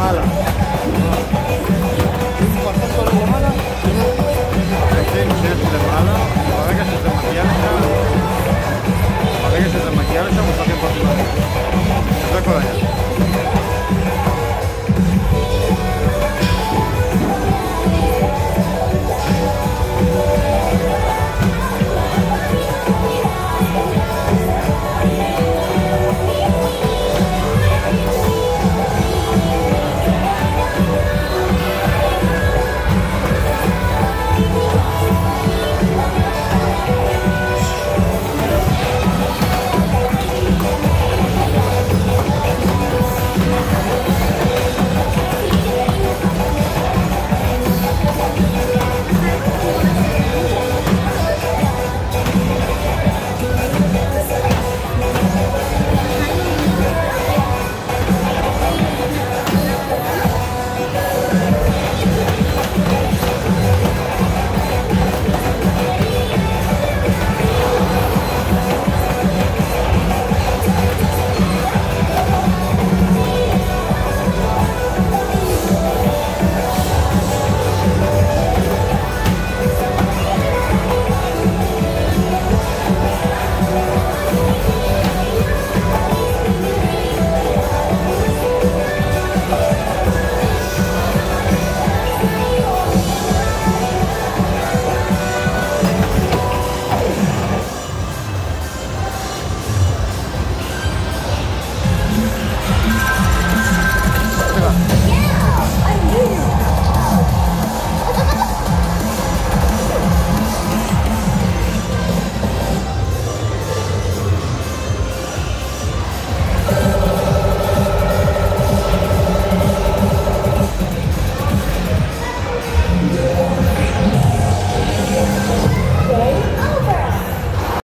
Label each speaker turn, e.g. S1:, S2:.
S1: mala.